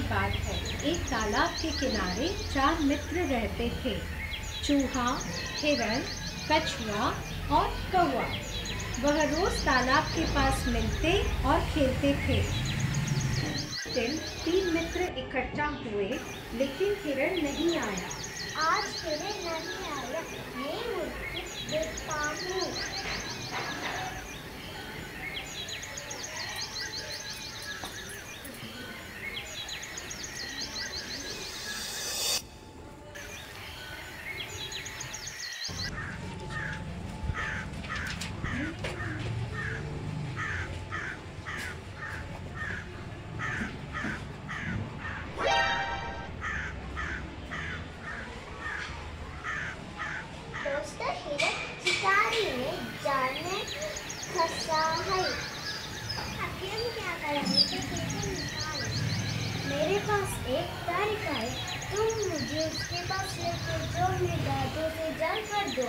बात है। एक तालाब के किनारे चार मित्र रहते थे। चूहा, हिरण, कछुआ और कौआ वह रोज तालाब के पास मिलते और खेलते थे। दिन तीन मित्र इकट्ठा हुए, लेकिन हिरण नहीं आया। आज हिरण नहीं आया। भाई तुम मुझे उसके पास लेकर जो मेरे दादों से जान कर दो।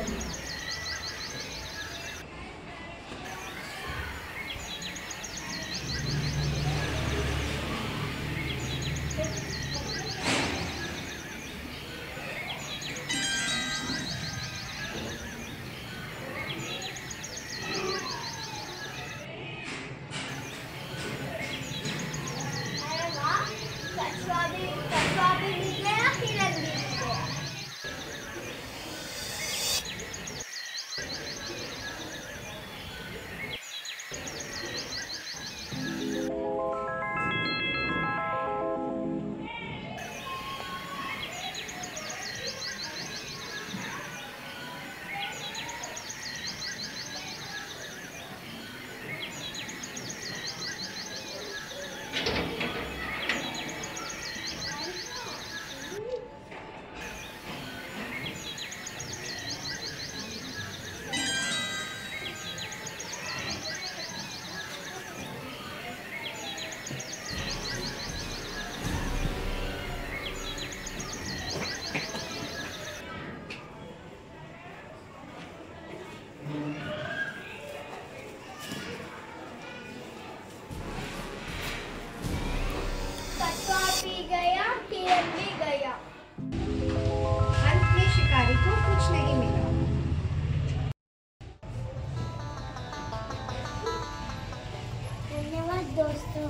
तो अभी निकलेगा फिर केरल में गया। अंत में शिकारी को कुछ नहीं मिला। धन्यवाद दोस्तों।